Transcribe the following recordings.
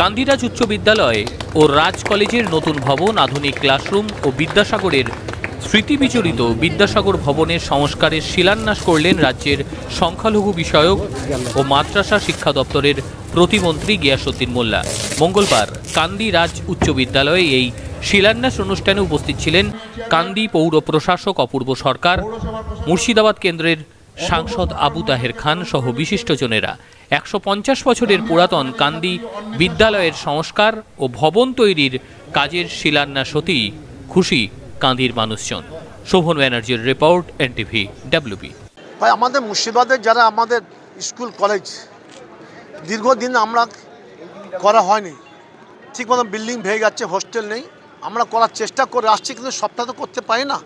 কান্দিরাজ উচ্চ বিদ্যালয় ও রাজ কলেজের নতুন ভবন, আধুনিক ক্লাসরুম ও বিদ্যাসাগরের স্মৃতি বিচরিত বিদ্যাসাগর ভবনের সংস্কারের শিলান্যাস করলেন রাজ্যের সংখ্যালঘু বিষয়ক ও মাদ্রাসা শিক্ষা দপ্তরের প্রতিমন্ত্রী গিয়াসুদ্দিন মোল্লা। মঙ্গলবার কান্দি রাজ উচ্চ বিদ্যালয়ে এই শিলান্যাস অনুষ্ঠানে উপস্থিত ছিলেন কান্দি পৌর প্রশাসক অপূর্ব সরকার, মুর্শিদাবাদ কেন্দ্রের সাংসদ আবু তাহের খান সহ বিশিষ্টজনেরা একশো পঞ্চাশ বছরের পুরাতন কান্দি বিদ্যালয়ের সংস্কার ও ভবন তৈরির কাজের শিলান্যাস হতেই খুশি কান্দির মানুষজন। শোভন ব্যানার্জির রিপোর্ট, এনটিভি ডাব্লিউবি ভাই, আমাদের মুর্শিদাবাদের যারা আমাদের স্কুল, কলেজ, দীর্ঘদিন আমরা করা হয়নি। ঠিক মতো বিল্ডিং ভেঙে যাচ্ছে, হোস্টেল নেই। আমরা করার চেষ্টা করে আসছি, কিন্তু সবটা তো করতে পারি না।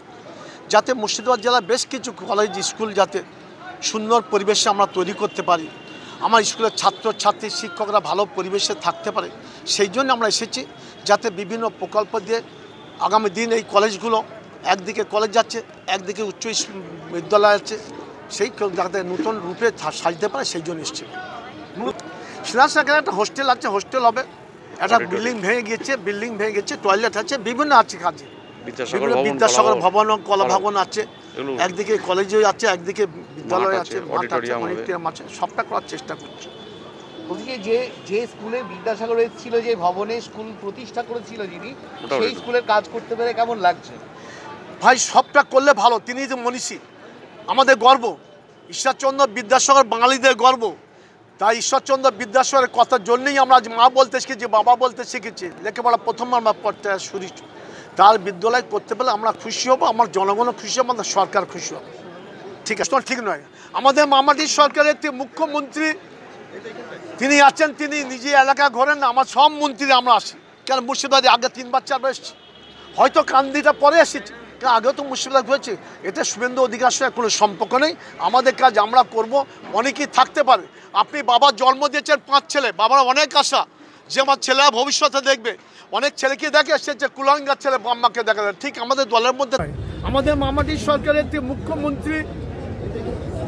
যাতে মুর্শিদাবাদ জেলার বেশ কিছু কলেজ, স্কুল যাতে সুন্দর পরিবেশে আমরা তৈরি করতে পারি। আমার স্কুলের ছাত্র ছাত্রী শিক্ষকরা ভালো পরিবেশে থাকতে পারে সেই জন্য আমরা এসেছি যাতে বিভিন্ন প্রকল্প দিয়ে আগামী দিন এই কলেজগুলো একদিকে কলেজ যাচ্ছে একদিকে উচ্চ বিদ্যালয় আছে সেই যাতে নতুন রূপে সাজতে পারে সেই জন্য এসছে। সিনাসাগরে একটা হোস্টেল আছে হোস্টেল হবে। একটা বিল্ডিং ভেঙে গিয়েছে বিল্ডিং ভেঙে গেছে টয়লেট আছে বিভিন্ন আছে কাজে। বিদ্যাসাগর ভবন, কলা ভবন ও কলা কলা- ভবন আছে। একদিকে কলেজে আছে একদিকে বিদ্যালয় আছে, অডিটোরিয়াম আছে সবটা করার চেষ্টা করছি। ওদিকে যে যে স্কুলে বিদ্যাসাগর এসেছিল যে ভবনে স্কুল প্রতিষ্ঠা করেছিল যিনি সেই স্কুলের কাজ করতে পেরে কেমন লাগছে? ভাই সবটা করলে ভালো তিনি যে মনীষী আমাদের গর্ব। ঈশ্বরচন্দ্র বিদ্যাসাগর বাঙালিদের গর্ব। তাই ঈশ্বরচন্দ্র বিদ্যাসাগরের কথার জন্যই আমরা আজ মা বলতে শিখেছি বাবা বলতে শিখেছি। লেখাপড়া প্রথম আমরা পড়তে শুরু তার বিদ্যালয় করতে পেলে আমরা খুশি হব, আমার জনগণও খুশি হবে, আমাদের সরকার খুশি হবে। ঠিক আছে ঠিক নয়। আমাদের মামাটির সরকারের মুখ্যমন্ত্রী, তিনি আছেন, তিনি নিজে এলাকা ঘোরেন, আমার সব মন্ত্রী আমরা আসি। কেন মুর্শিদাবাদে আগে তিনবার, চারবার এসেছি। হয়তো কান্দিটা পরে এসেছি কেন আগেও তো মুর্শিদাবাদ হয়েছে এটা শুভেন্দু অধিকার সঙ্গে কোনো সম্পর্ক নেই। আমাদের কাজ আমরা করব, অনেকেই থাকতে পারে। আপনি বাবার জন্ম দিয়েছেন পাঁচ ছেলে বাবার অনেক আশা। যে আমার ছেলেরা ভবিষ্যতে দেখবে। অনেক ছেলেকে দেখে সে যে কুলাঙ্গার ছেলে বাম্মাকে দেখা। যায় ঠিক আমাদের দলের মধ্যে আমাদের মামাটির সরকারের যে মুখ্যমন্ত্রী।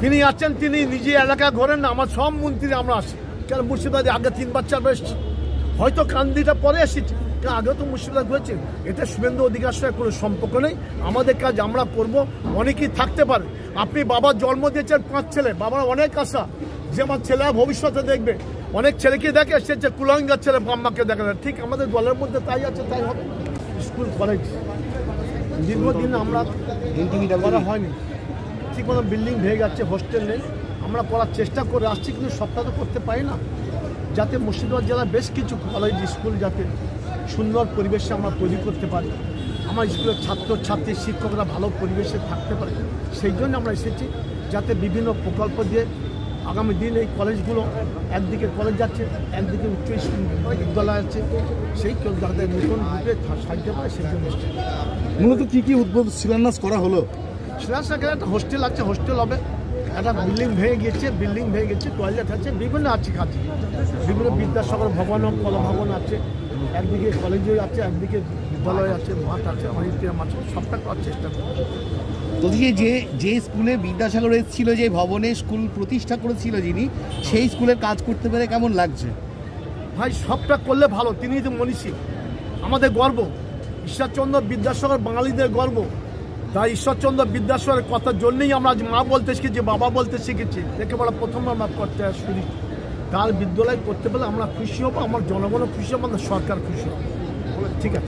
তিনি আছেন, তিনি নিজে এলাকা ঘোরেন না, আমার সব মন্ত্রী আমরা আসি কেন মুর্শিদাবাদে আগে তিন চারবার এসেছি হয়তো কান্দিটা পরে এসেছি আগেও তো মুর্শিদাবাদ হয়েছে। এটা শুভেন্দু অধিকার সঙ্গে কোনো সম্পর্ক নেই। আমাদের কাজ আমরা করব, অনেকেই থাকতে পারে। আপনি বাবার জন্ম দিয়েছেন পাঁচ ছেলে বাবার অনেক আশা। যে আমার ছেলেরা ভবিষ্যতে দেখবে। অনেক ছেলেকে দেখে সে যে কুলাঙ্গার ছেলে বাম্মাকে দেখা যায় ঠিক আমাদের দলের মধ্যে তাই আছে তাই হবে। স্কুল কলেজ দীর্ঘদিন আমরা করা হয়নি। ঠিক মতো বিল্ডিং ভেঙে যাচ্ছে হোস্টেল নেই। আমরা করার চেষ্টা করে আসছি কিন্তু সবটা তো করতে পারি না। যাতে মুর্শিদাবাদ জেলার বেশ কিছু কলেজ স্কুল যাতে সুন্দর পরিবেশে আমরা তৈরি করতে পারি। আমার স্কুলের ছাত্র ছাত্রী শিক্ষকরা ভালো পরিবেশে থাকতে পারে। সেই জন্য আমরা এসেছি যাতে বিভিন্ন প্রকল্প দিয়ে আগামী দিন এই কলেজগুলো একদিকে কলেজ যাচ্ছে একদিকে উচ্চ বিদ্যালয় আছে। সেই কেউ যাতে নতুন রূপে সাজতে পারে সেই জন্য মূলত কী কী উদ্বোধ শিলান্যাস করা হলো? সিরাজনগরে একটা হোস্টেল আছে হোস্টেল হবে। একটা বিল্ডিং ভেঙে গেছে বিল্ডিং ভেঙে গেছে টয়লেট আছে বিভিন্ন আছে। কাছে বিভিন্ন বিদ্যাসাগর ভবন ও কলা ভবন আছে। একদিকে কলেজে আছে একদিকে বিদ্যালয় আছে মাঠ আছে অডিটোরিয়াম আছে সবটা করার চেষ্টা করছি ওদিকে যে যে স্কুলে বিদ্যাসাগর এসেছিল যে ভবনে স্কুল প্রতিষ্ঠা করেছিল যিনি সেই স্কুলের কাজ করতে পেরে কেমন লাগছে? ভাই সবটা করলে ভালো তিনি তো মনীষী। আমাদের গর্ব। ঈশ্বরচন্দ্র বিদ্যাসাগর বাঙালিদের গর্ব। তাই ঈশ্বরচন্দ্র বিদ্যাসাগরের কথার জন্যই আমরা আজ মা বলতে শিখেছি বাবা বলতে শিখেছি। লেখাপড়া প্রথম আমরা করতে শুরু তার বিদ্যালয় করতে পারলে আমরা খুশি হব, আমার জনগণও খুশি হব, আমাদের সরকার খুশি হবে।